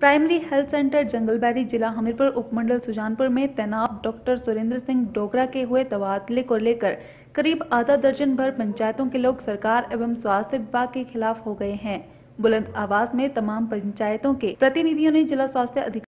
Primary health centre Jangalberi जिला हमीरपुर, उपमंडल सुजानपुर में तैनात डॉक्टर सुरेंद्र सिंह डोगरा के हुए तबादले को लेकर करीब आधा दर्जन भर पंचायतों के लोग सरकार एवं स्वास्थ्य विभाग के खिलाफ हो गए हैं। बुलंद आवाज़ में तमाम पंचायतों के प्रतिनिधियों ने जिला स्वास्थ्य अधिकारी